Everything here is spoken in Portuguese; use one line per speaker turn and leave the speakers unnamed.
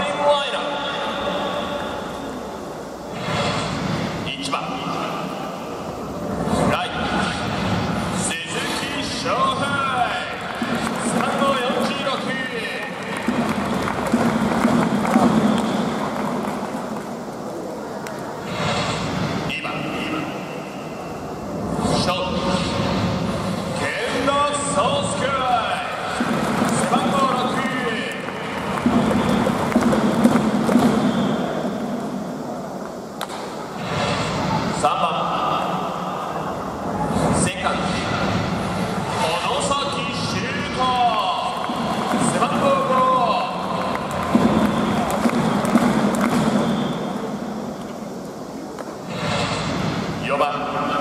Morning, one. 4番